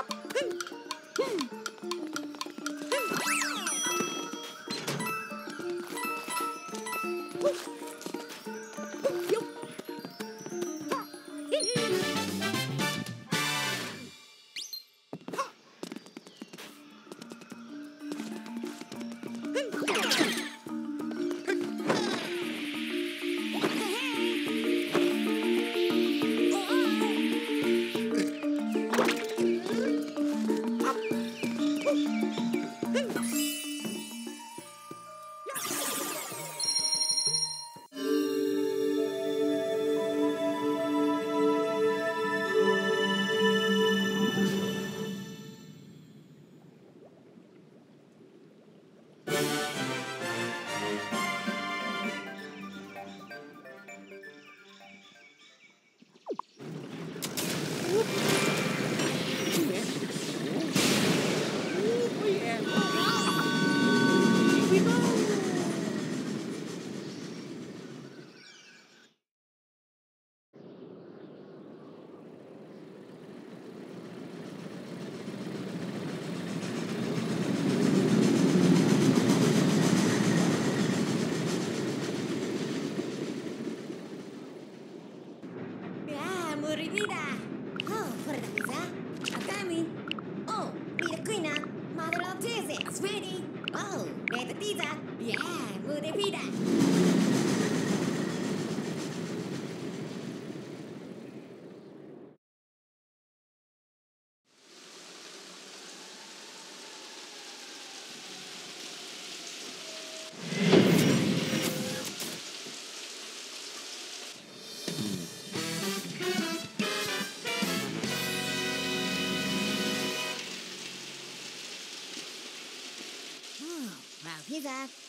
Ah, Madre of ready! Oh, beta pizza! Yeah, moribida! Pizza!